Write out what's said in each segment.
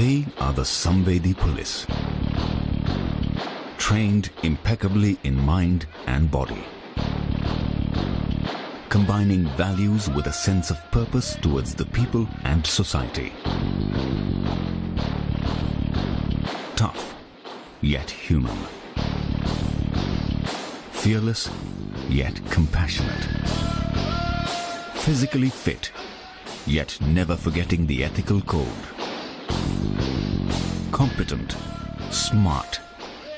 They are the Samvedi police. Trained impeccably in mind and body. Combining values with a sense of purpose towards the people and society. Tough, yet human. Fearless, yet compassionate. Physically fit, yet never forgetting the ethical code. Competent, smart,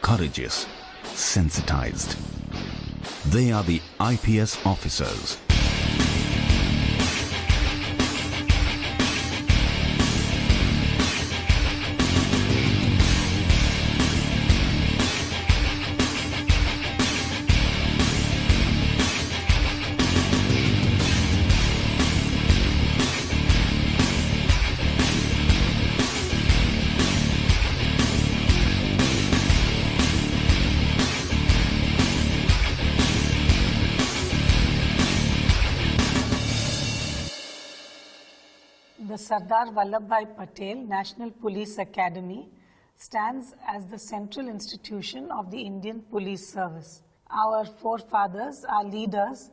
courageous, sensitized. They are the IPS officers. The Sardar Vallabhbhai Patel National Police Academy stands as the central institution of the Indian Police Service. Our forefathers, our leaders,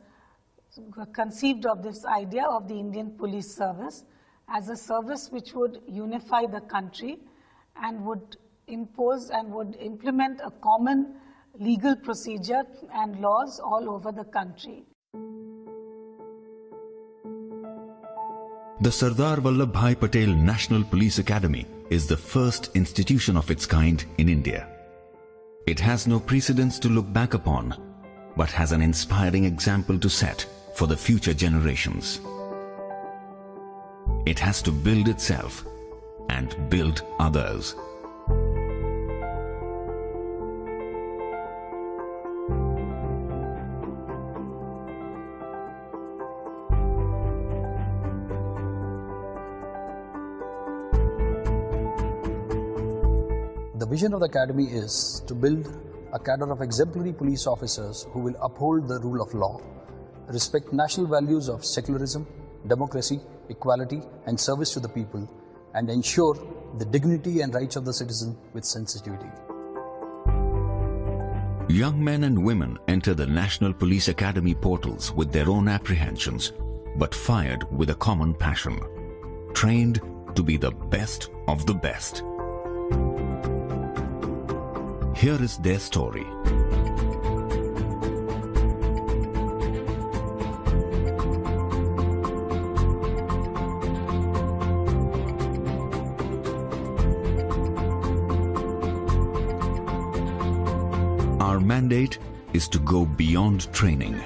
conceived of this idea of the Indian Police Service as a service which would unify the country and would impose and would implement a common legal procedure and laws all over the country. The Sardar Vallabhbhai Patel National Police Academy is the first institution of its kind in India. It has no precedents to look back upon, but has an inspiring example to set for the future generations. It has to build itself and build others. Vision of the Academy is to build a cadre of exemplary police officers who will uphold the rule of law, respect national values of secularism, democracy, equality, and service to the people, and ensure the dignity and rights of the citizen with sensitivity. Young men and women enter the National Police Academy portals with their own apprehensions, but fired with a common passion. Trained to be the best of the best. Here is their story. Our mandate is to go beyond training,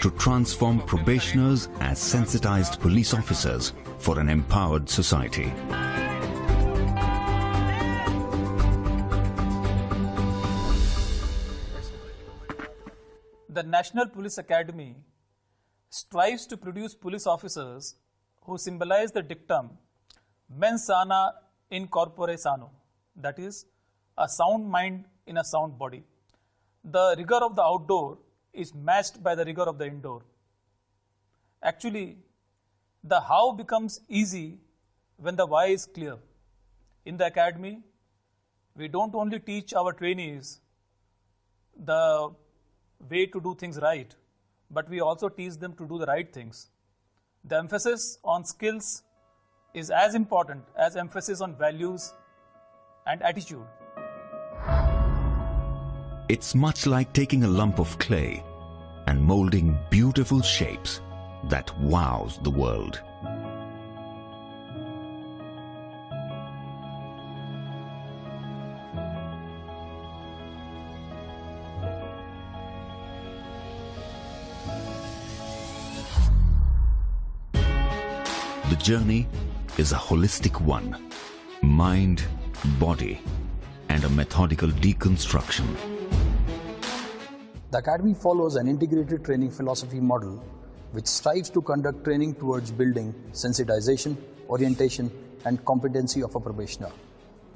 to transform probationers as sensitized police officers for an empowered society. National Police Academy strives to produce police officers who symbolize the dictum mens sana in corpore sano, that is, a sound mind in a sound body. The rigor of the outdoor is matched by the rigor of the indoor. Actually, the how becomes easy when the why is clear. In the academy, we don't only teach our trainees the way to do things right, but we also teach them to do the right things. The emphasis on skills is as important as emphasis on values and attitude. It's much like taking a lump of clay and molding beautiful shapes that wows the world. Journey is a holistic one mind, body, and a methodical deconstruction. The Academy follows an integrated training philosophy model which strives to conduct training towards building sensitization, orientation, and competency of a probationer.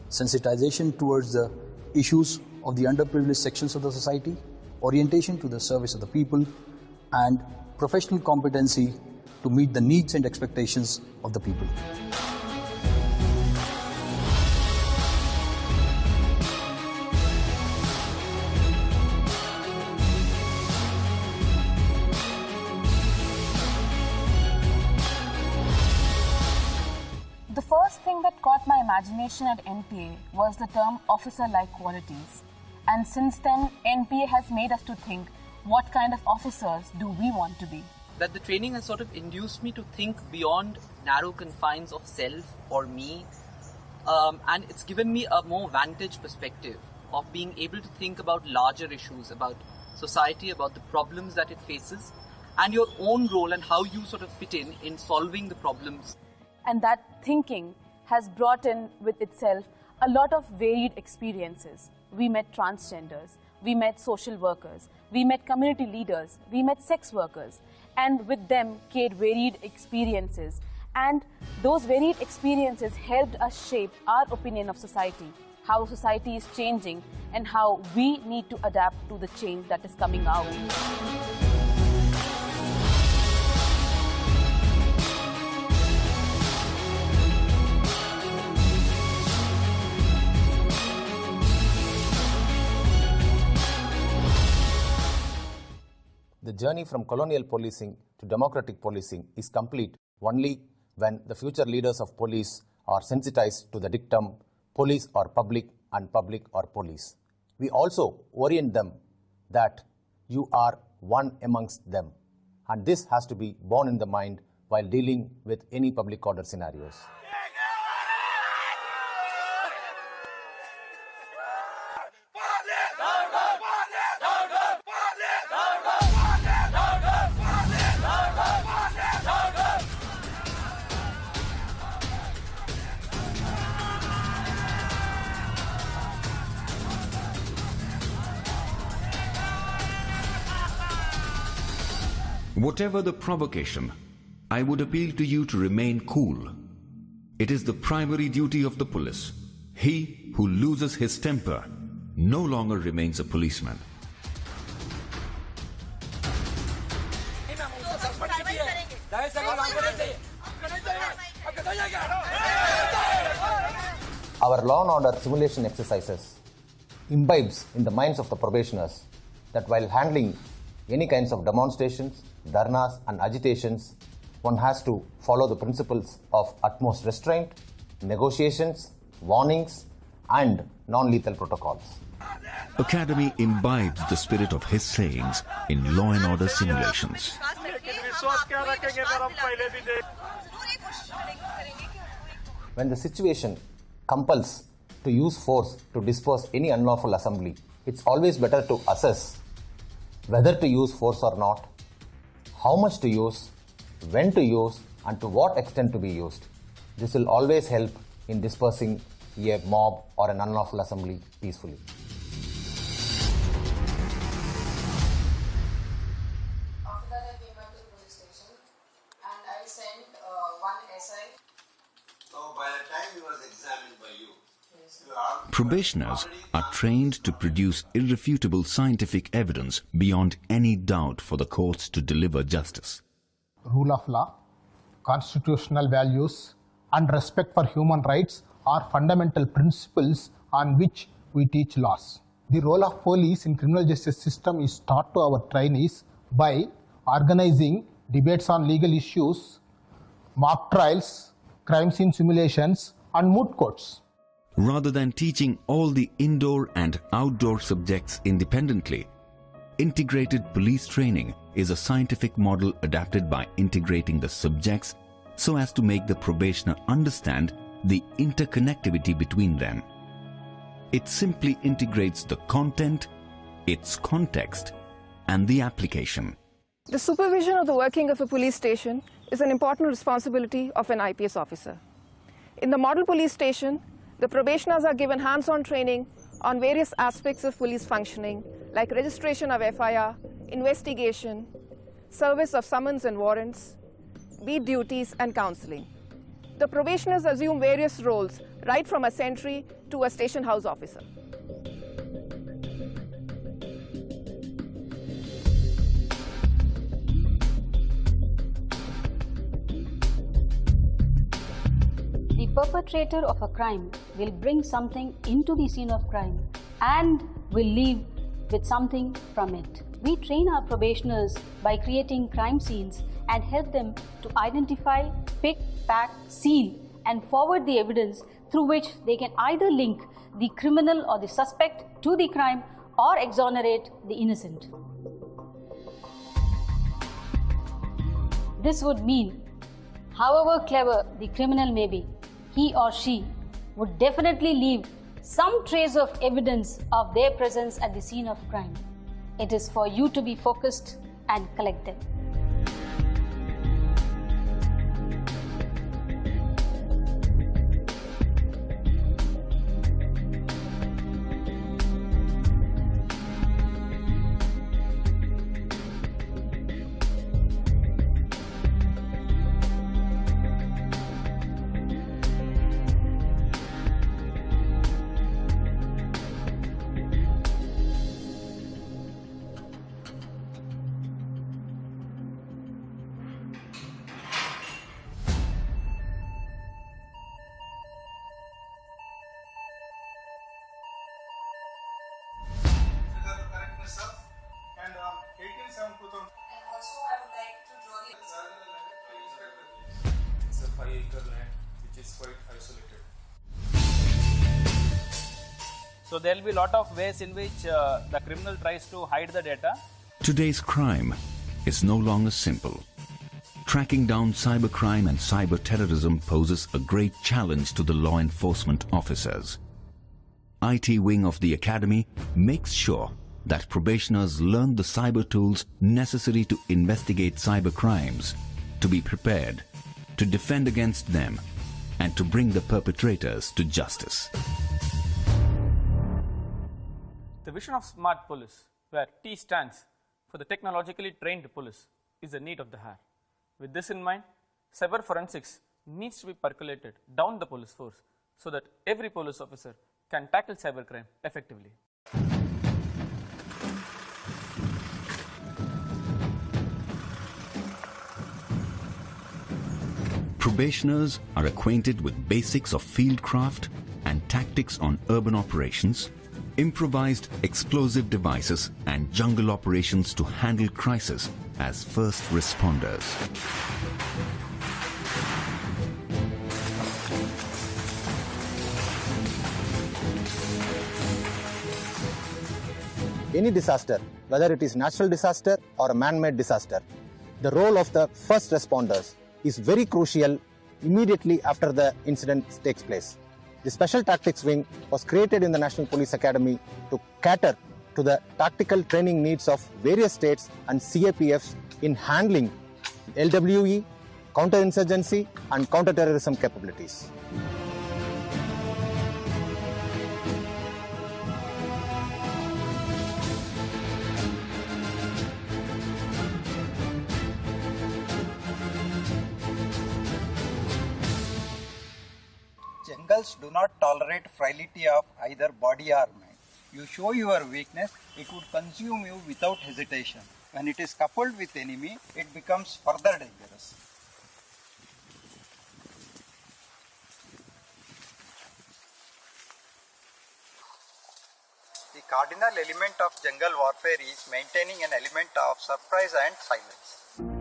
Sensitization towards the issues of the underprivileged sections of the society, orientation to the service of the people, and professional competency to meet the needs and expectations of the people. The first thing that caught my imagination at NPA was the term officer like qualities. And since then, NPA has made us to think what kind of officers do we want to be? That the training has sort of induced me to think beyond narrow confines of self or me. Um, and it's given me a more vantage perspective of being able to think about larger issues, about society, about the problems that it faces, and your own role and how you sort of fit in in solving the problems. And that thinking has brought in with itself a lot of varied experiences. We met transgenders, we met social workers, we met community leaders, we met sex workers, and with them came varied experiences. And those varied experiences helped us shape our opinion of society, how society is changing, and how we need to adapt to the change that is coming our The journey from colonial policing to democratic policing is complete only when the future leaders of police are sensitized to the dictum police or public and public or police. We also orient them that you are one amongst them, and this has to be borne in the mind while dealing with any public order scenarios. Whatever the provocation, I would appeal to you to remain cool. It is the primary duty of the police. He who loses his temper no longer remains a policeman. Our law and order simulation exercises imbibes in the minds of the probationers that while handling any kinds of demonstrations, dharnas, and agitations, one has to follow the principles of utmost restraint, negotiations, warnings, and non lethal protocols. Academy imbibes the spirit of his sayings in law and order simulations. When the situation compels to use force to disperse any unlawful assembly, it's always better to assess whether to use force or not, how much to use, when to use, and to what extent to be used. This will always help in dispersing a mob or an unlawful assembly peacefully. Probationers are trained to produce irrefutable scientific evidence beyond any doubt for the courts to deliver justice. rule of law, constitutional values, and respect for human rights are fundamental principles on which we teach laws. The role of police in criminal justice system is taught to our trainees by organizing debates on legal issues, mock trials, crime scene simulations, and moot courts. Rather than teaching all the indoor and outdoor subjects independently, integrated police training is a scientific model adapted by integrating the subjects so as to make the probationer understand the interconnectivity between them. It simply integrates the content, its context, and the application. The supervision of the working of a police station is an important responsibility of an IPS officer. In the model police station, the probationers are given hands-on training on various aspects of police functioning like registration of FIR, investigation, service of summons and warrants, beat duties and counseling. The probationers assume various roles right from a sentry to a station house officer. Perpetrator of a crime will bring something into the scene of crime and will leave with something from it. We train our probationers by creating crime scenes and help them to identify, pick, pack, seal, and forward the evidence through which they can either link the criminal or the suspect to the crime or exonerate the innocent. This would mean, however clever the criminal may be, he or she would definitely leave some trace of evidence of their presence at the scene of crime. It is for you to be focused and collect them. So there will be a lot of ways in which uh, the criminal tries to hide the data. Today's crime is no longer simple. Tracking down cybercrime and cyber terrorism poses a great challenge to the law enforcement officers. IT wing of the academy makes sure that probationers learn the cyber tools necessary to investigate cyber crimes, to be prepared, to defend against them, and to bring the perpetrators to justice. The vision of smart police, where T stands for the technologically trained police, is the need of the hour. With this in mind, cyber forensics needs to be percolated down the police force so that every police officer can tackle cybercrime effectively. Probationers are acquainted with basics of fieldcraft and tactics on urban operations, improvised explosive devices and jungle operations to handle crisis as first responders. Any disaster, whether it is natural disaster or a man-made disaster, the role of the first responders is very crucial immediately after the incident takes place. The Special Tactics Wing was created in the National Police Academy to cater to the tactical training needs of various states and CAPFs in handling LWE, counterinsurgency and counterterrorism capabilities. Jungles do not tolerate frailty of either body or mind. You show your weakness, it would consume you without hesitation. When it is coupled with enemy, it becomes further dangerous. The cardinal element of jungle warfare is maintaining an element of surprise and silence.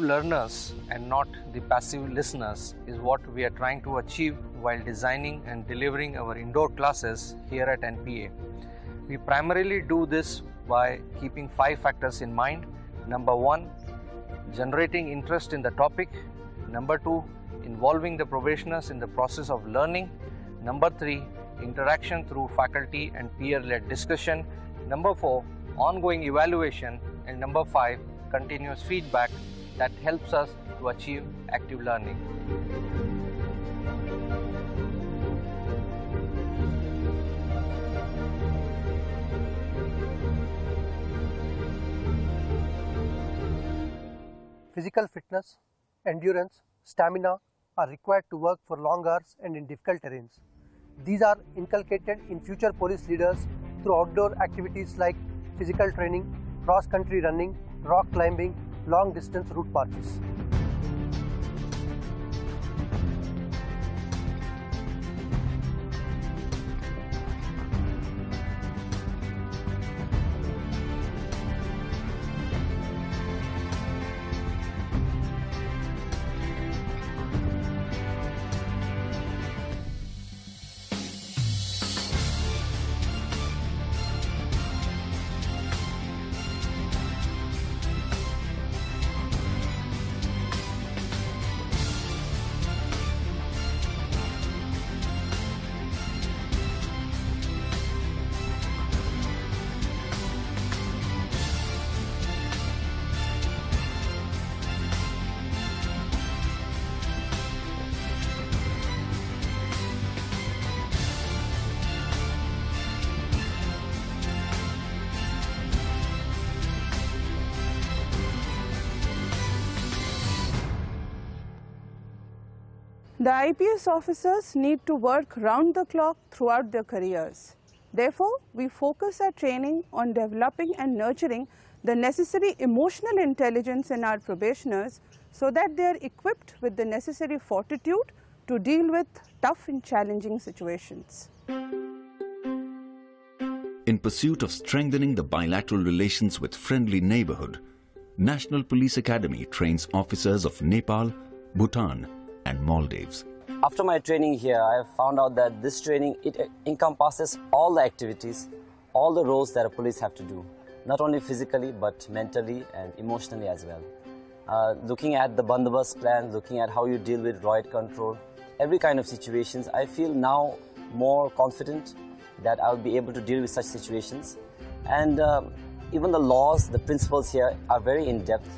Active learners and not the passive listeners is what we are trying to achieve while designing and delivering our indoor classes here at NPA. We primarily do this by keeping five factors in mind. Number one, generating interest in the topic. Number two, involving the probationers in the process of learning. Number three, interaction through faculty and peer led discussion. Number four, ongoing evaluation. And number five, continuous feedback that helps us to achieve active learning. physical fitness, endurance, stamina are required to work for long hours and in difficult terrains. These are inculcated in future police leaders through outdoor activities like physical training, cross country running, rock climbing, long distance route marches. The IPS officers need to work round the clock throughout their careers. Therefore, we focus our training on developing and nurturing the necessary emotional intelligence in our probationers so that they are equipped with the necessary fortitude to deal with tough and challenging situations. In pursuit of strengthening the bilateral relations with friendly neighborhood, National Police Academy trains officers of Nepal, Bhutan, and Maldives. After my training here, I found out that this training it encompasses all the activities, all the roles that a police have to do, not only physically but mentally and emotionally as well. Uh, looking at the bandobast plan, looking at how you deal with riot control, every kind of situations, I feel now more confident that I'll be able to deal with such situations. And um, even the laws, the principles here are very in depth,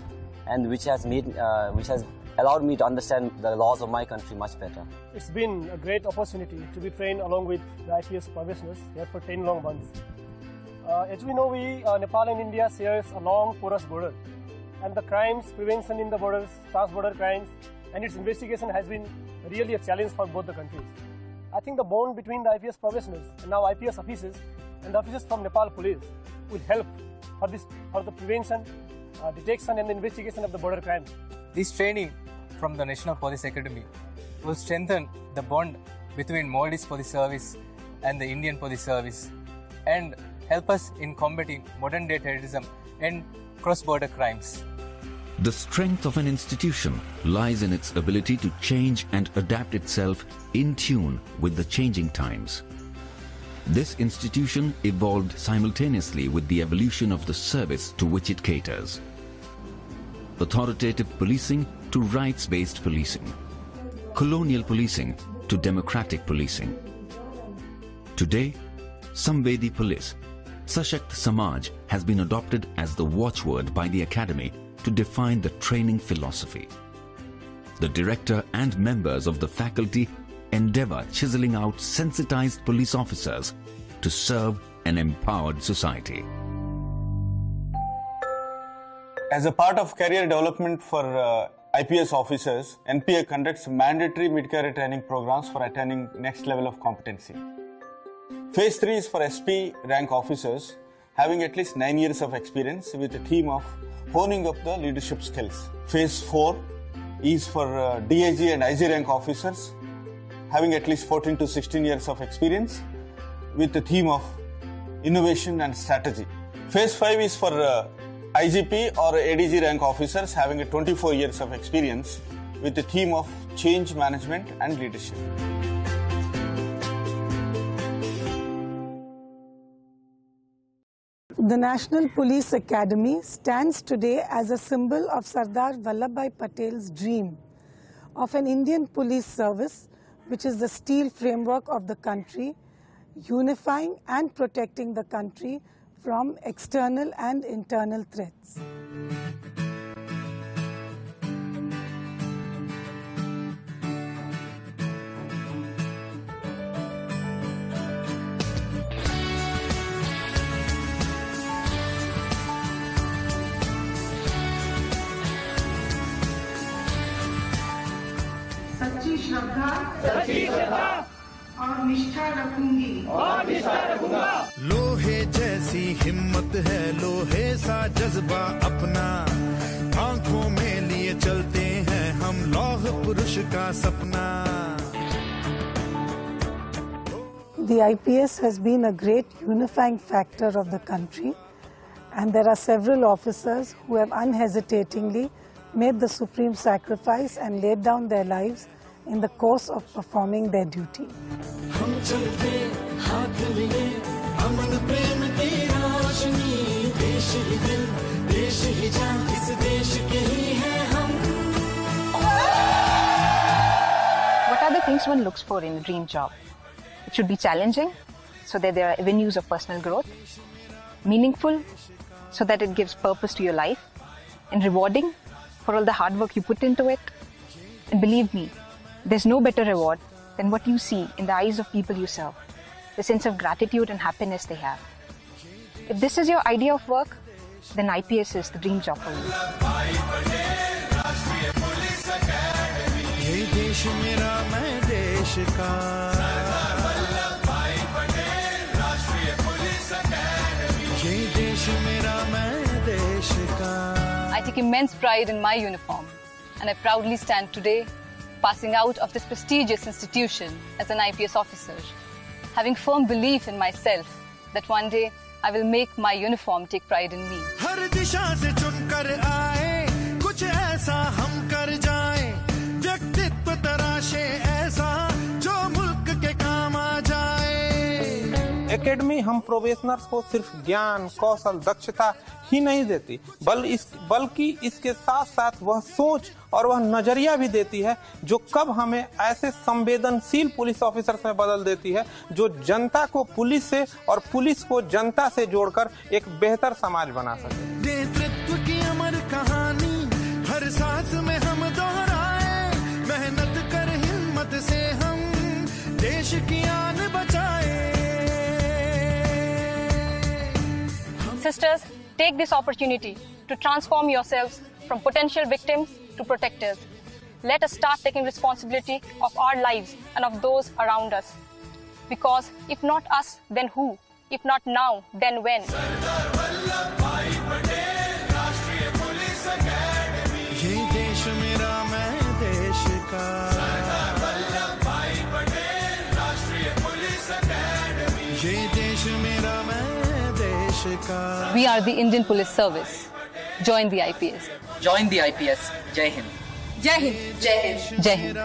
and which has made, uh, which has allowed me to understand the laws of my country much better. It's been a great opportunity to be trained along with the IPS professionals here for 10 long months. Uh, as we know, we, uh, Nepal and India shares a long porous border and the crimes prevention in the borders, trans-border crimes and its investigation has been really a challenge for both the countries. I think the bond between the IPS professionals and now IPS officers and the officers from Nepal police will help for this for the prevention, uh, detection and the investigation of the border crimes. This training from the National Police Academy will strengthen the bond between Maldives Police Service and the Indian Police Service and help us in combating modern day terrorism and cross border crimes. The strength of an institution lies in its ability to change and adapt itself in tune with the changing times. This institution evolved simultaneously with the evolution of the service to which it caters. Authoritative policing to rights-based policing. Colonial policing to democratic policing. Today, Samvedi Police, Sashakt Samaj has been adopted as the watchword by the Academy to define the training philosophy. The director and members of the faculty endeavor chiseling out sensitized police officers to serve an empowered society. As a part of career development for uh, IPS officers, NPA conducts mandatory mid-career training programs for attaining next level of competency. Phase 3 is for SP rank officers having at least 9 years of experience with a theme of honing up the leadership skills. Phase 4 is for uh, DIG and IG rank officers having at least 14 to 16 years of experience with the theme of innovation and strategy. Phase 5 is for uh, IGP or ADG rank officers having a 24 years of experience with the theme of change management and leadership. The National Police Academy stands today as a symbol of Sardar Vallabhbhai Patel's dream of an Indian police service which is the steel framework of the country, unifying and protecting the country from external and internal threats. निष्ठा रखूँगी और निष्ठा रखूँगा लोहे जैसी हिम्मत है लोहे सा जज्बा अपना आँखों में लिए चलते हैं हम लौह पुरुष का सपना The IPS has been a great unifying factor of the country, and there are several officers who have unhesitatingly made the supreme sacrifice and laid down their lives in the course of performing their duty. What are the things one looks for in a dream job? It should be challenging, so that there are avenues of personal growth, meaningful, so that it gives purpose to your life, and rewarding for all the hard work you put into it. And believe me, there's no better reward than what you see in the eyes of people you serve, the sense of gratitude and happiness they have. If this is your idea of work, then IPS is the dream job for you. I take immense pride in my uniform, and I proudly stand today passing out of this prestigious institution as an IPS officer, having firm belief in myself that one day I will make my uniform take pride in me. हर दिशा से चुनकर आए कुछ ऐसा हम कर जाए व्यक्तित्व तराशे ऐसा जो मुल्क के काम आ जाए एकेडमी हम प्रोबेशनर्स को सिर्फ़ ज्ञान कौशल दक्षता ही नहीं देती। बल इस बल्कि इसके साथ साथ वह सोच और वह नज़रिया भी देती है जो कब हमें ऐसे संवेदनशील पुलिस ऑफिसर में बदल देती है जो जनता को पुलिस से और पुलिस को जनता से जोड़कर एक बेहतर समाज बना सके। नेतृत्व की अमर कहानी हर सांस में हम दोहराए मेहनत कर हिम्मत से हम देश की आन बचाए। Sisters, take this opportunity to transform yourselves from potential victims to protectors. Let us start taking responsibility of our lives and of those around us. Because if not us, then who? If not now, then when? We are the Indian Police Service. Join the IPS. Join the IPS. Jai Hind. Jai Hind. Jai Hind. Jai Hind.